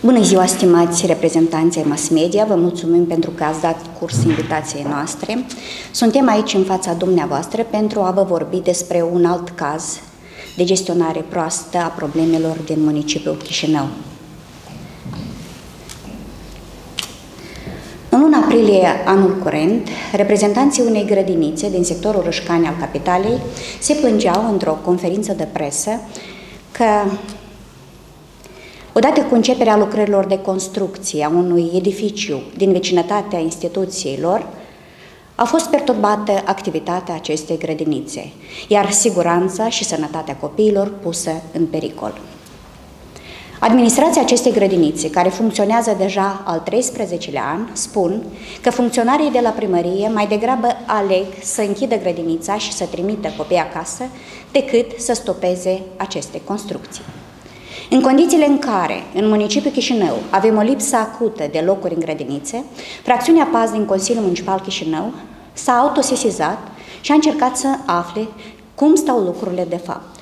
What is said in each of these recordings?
Bună ziua, stimați reprezentanții mass media, vă mulțumim pentru că ați dat curs invitației noastre. Suntem aici în fața dumneavoastră pentru a vă vorbi despre un alt caz de gestionare proastă a problemelor din municipiul Chișinău. În luna aprilie anul curent, reprezentanții unei grădinițe din sectorul Rășcani al capitalei se plângeau într-o conferință de presă că Odată cu începerea lucrărilor de construcție a unui edificiu din vecinătatea instituțiilor, a fost perturbată activitatea acestei grădinițe, iar siguranța și sănătatea copiilor pusă în pericol. Administrația acestei grădinițe, care funcționează deja al 13-lea an, spun că funcționarii de la primărie mai degrabă aleg să închidă grădinița și să trimită copii acasă decât să stopeze aceste construcții. În condițiile în care, în municipiul Chișinău, avem o lipsă acută de locuri în grădinițe, fracțiunea PAS din Consiliul Municipal Chișinău s-a autosesizat și a încercat să afle cum stau lucrurile de fapt.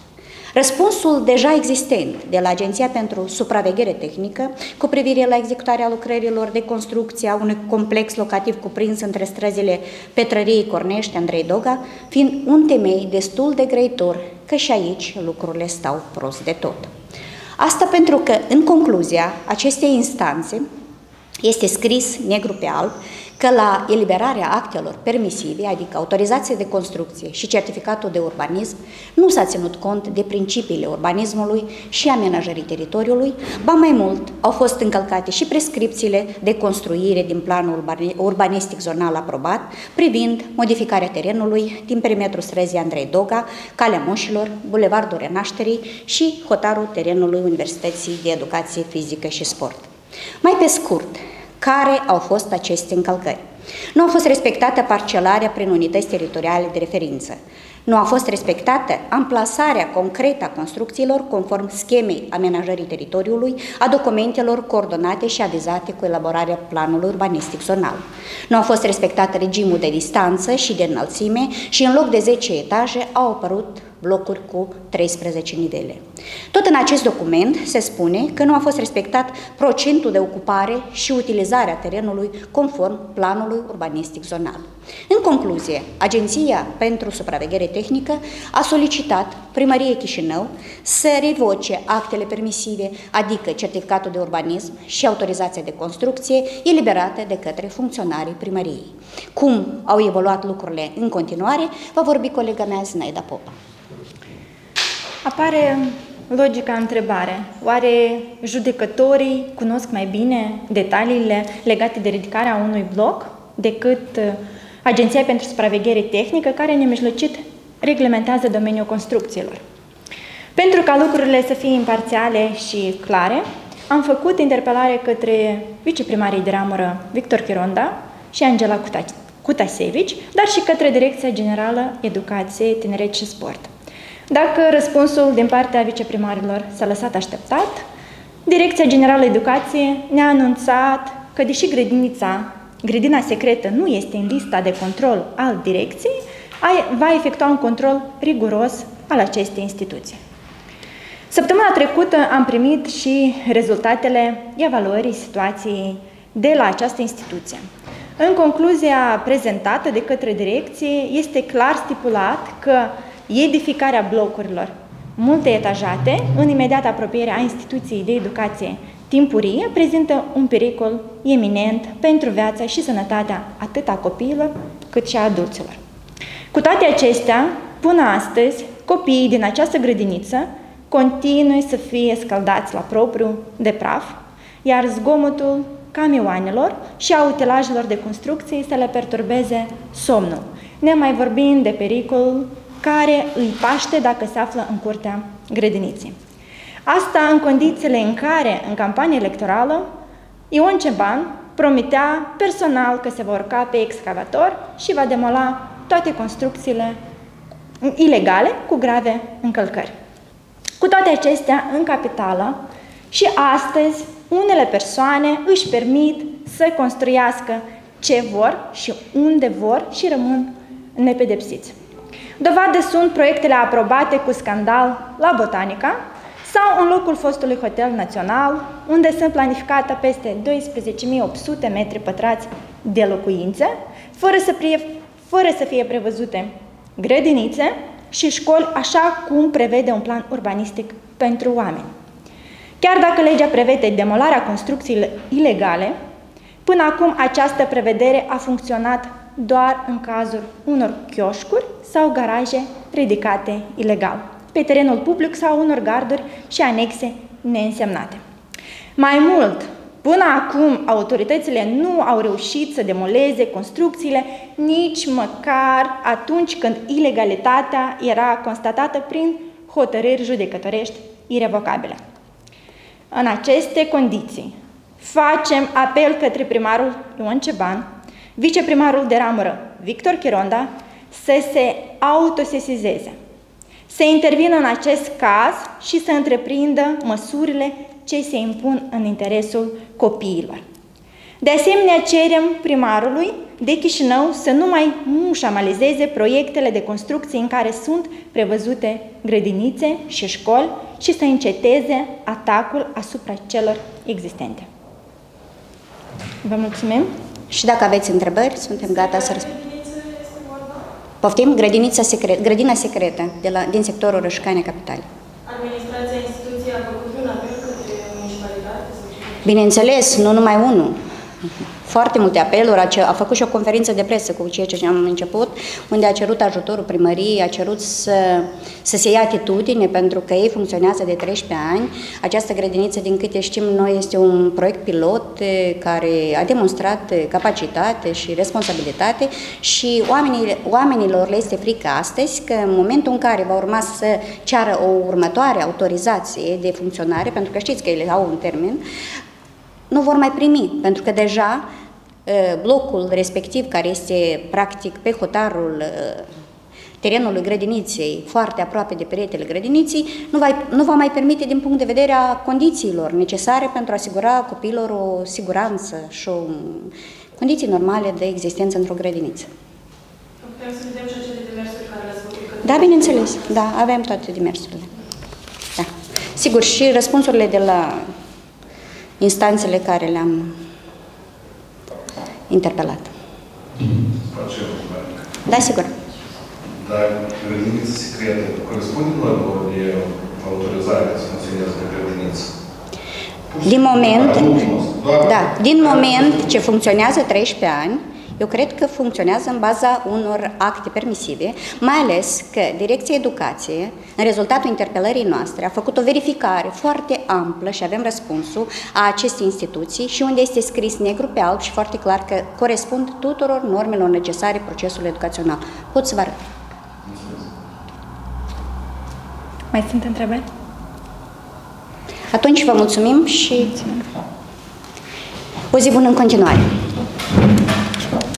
Răspunsul deja existent de la Agenția pentru Supraveghere Tehnică cu privire la executarea lucrărilor de construcție a unui complex locativ cuprins între străzile Petrăriei Cornești, Andrei Doga, fiind un temei destul de grăitor că și aici lucrurile stau prost de tot. Asta pentru că, în concluzia acestei instanțe, este scris negru pe alb că la eliberarea actelor permisive, adică autorizație de construcție și certificatul de urbanism, nu s-a ținut cont de principiile urbanismului și amenajării teritoriului, ba mai mult, au fost încălcate și prescripțiile de construire din planul urbanistic zonal aprobat, privind modificarea terenului din perimetrul străzii Andrei Doga, Calea Moșilor, Bulevardul Renașterii și hotarul terenului Universității de Educație Fizică și Sport. Mai pe scurt, care au fost aceste încălcări. Nu a fost respectată parcelarea prin unități teritoriale de referință. Nu a fost respectată amplasarea concretă a construcțiilor conform schemei amenajării teritoriului, a documentelor coordonate și avizate cu elaborarea planului urbanistic zonal. Nu a fost respectat regimul de distanță și de înălțime și în loc de 10 etaje au apărut blocuri cu 13 nivele. Tot în acest document se spune că nu a fost respectat procentul de ocupare și utilizarea terenului conform planului urbanistic zonal. În concluzie, Agenția pentru Supraveghere Tehnică a solicitat Primăriei Chișinău să revoce actele permisive, adică certificatul de urbanism și autorizația de construcție eliberate de către funcționarii primăriei. Cum au evoluat lucrurile în continuare, va vorbi colega mea Zinaida Popa. Apare logica întrebare. Oare judecătorii cunosc mai bine detaliile legate de ridicarea unui bloc decât uh, Agenția pentru Supraveghere Tehnică, care nemijlocit reglementează domeniul construcțiilor? Pentru ca lucrurile să fie imparțiale și clare, am făcut interpelare către viceprimarii de ramură Victor Chironda și Angela Cutasevici, dar și către Direcția Generală Educație, Tineret și Sport. Dacă răspunsul din partea viceprimarilor s-a lăsat așteptat, Direcția Generală Educație ne-a anunțat că, deși grădinița, grădina secretă nu este în lista de control al direcției, va efectua un control riguros al acestei instituții. Săptămâna trecută am primit și rezultatele evaluării situației de la această instituție. În concluzia prezentată de către direcție, este clar stipulat că edificarea blocurilor multe etajate, în imediată apropiere a instituției de educație timpurie, prezintă un pericol eminent pentru viața și sănătatea atât a copiilor cât și a adulților. Cu toate acestea, până astăzi, copiii din această grădiniță continuă să fie scaldați la propriu de praf, iar zgomotul camioanelor și a utilajelor de construcții să le perturbeze somnul, nemai vorbind de pericolul care îi paște dacă se află în curtea grădiniței. Asta în condițiile în care, în campanie electorală, Ion Ceban promitea personal că se va urca pe excavator și va demola toate construcțiile ilegale cu grave încălcări. Cu toate acestea, în capitală și astăzi, unele persoane își permit să construiască ce vor și unde vor și rămân nepedepsiți. Dovadă sunt proiectele aprobate cu scandal la Botanica sau în locul fostului Hotel Național, unde sunt planificate peste 12.800 metri pătrați de locuințe, fără să, fie, fără să fie prevăzute grădinițe și școli, așa cum prevede un plan urbanistic pentru oameni. Chiar dacă legea prevede demolarea construcțiilor ilegale, până acum această prevedere a funcționat doar în cazul unor chioșcuri sau garaje ridicate ilegal, pe terenul public sau unor garduri și anexe neînsemnate. Mai mult, până acum autoritățile nu au reușit să demoleze construcțiile nici măcar atunci când ilegalitatea era constatată prin hotărâri judecătorești irrevocabile. În aceste condiții, facem apel către primarul Ion Ceban, viceprimarul de ramură Victor Chironda, să se autosesizeze, să intervină în acest caz și să întreprindă măsurile ce se impun în interesul copiilor. De asemenea, cerem primarului de Chișinău să nu mai mușamalizeze proiectele de construcții în care sunt prevăzute grădinițe și școli și să înceteze atacul asupra celor existente. Vă mulțumim! Și dacă aveți întrebări, suntem gata să răspundem. Poftim? Grădinița secret, grădina secretă de la, din sectorul Rășcane Capitale. Administrația instituției a făcut un apel către municipalitate? Bineînțeles, nu numai unul foarte multe apeluri, a, a făcut și o conferință de presă cu ceea ce am început, unde a cerut ajutorul primăriei, a cerut să, să se ia atitudine, pentru că ei funcționează de 13 ani. Această grădiniță, din câte știm noi, este un proiect pilot care a demonstrat capacitate și responsabilitate și oamenii, oamenilor le este frică astăzi că în momentul în care va urma să ceară o următoare autorizație de funcționare, pentru că știți că ele au un termen, nu vor mai primi, pentru că deja blocul respectiv, care este practic pe hotarul terenului grădiniței, foarte aproape de peretele grădiniței, nu va, nu va mai permite din punct de vedere a condițiilor necesare pentru a asigura copiilor o siguranță și o condiții normale de existență într-o grădiniță. Putem să vedem și acele demersuri care le-ați făcut? Da, bineînțeles. Da, avem toate demersurile. Da. Sigur, și răspunsurile de la instanțele care le-am interpelat. Da, sigur. Dar grădinița secretă corespunde normelor de autorizare să funcționeze pe grădiniță? Din moment, da, din moment ce funcționează 13 ani, eu cred că funcționează în baza unor acte permisive, mai ales că Direcția Educație, în rezultatul interpelării noastre, a făcut o verificare foarte amplă și avem răspunsul a acestei instituții și unde este scris negru pe alb și foarte clar că corespund tuturor normelor necesare procesului educațional. Pot să vă arăt. Mai sunt întrebări? Atunci vă mulțumim și o zi bună în continuare.